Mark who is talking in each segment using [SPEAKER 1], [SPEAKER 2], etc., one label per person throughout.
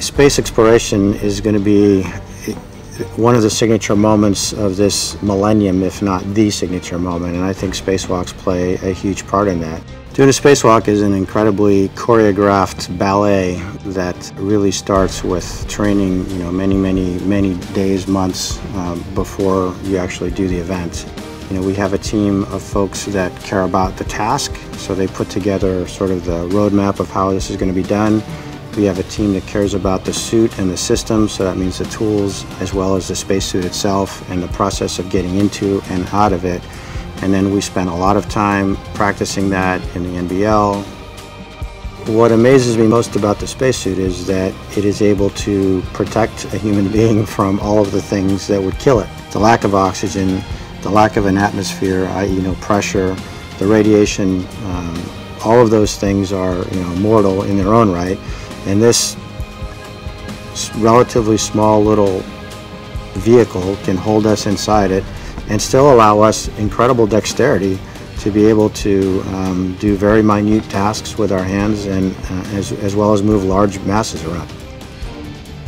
[SPEAKER 1] space exploration is going to be one of the signature moments of this millennium, if not the signature moment, and I think spacewalks play a huge part in that. Doing a spacewalk is an incredibly choreographed ballet that really starts with training, you know, many, many, many days, months um, before you actually do the event. You know, we have a team of folks that care about the task, so they put together sort of the roadmap of how this is going to be done. We have a team that cares about the suit and the system, so that means the tools as well as the spacesuit itself and the process of getting into and out of it. And then we spend a lot of time practicing that in the NBL. What amazes me most about the spacesuit is that it is able to protect a human being from all of the things that would kill it. The lack of oxygen, the lack of an atmosphere, i.e. no pressure, the radiation, um, all of those things are you know, mortal in their own right. And this relatively small little vehicle can hold us inside it and still allow us incredible dexterity to be able to um, do very minute tasks with our hands and uh, as, as well as move large masses around.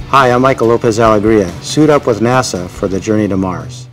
[SPEAKER 1] Hi, I'm Michael Lopez Alegria. Suit up with NASA for the journey to Mars.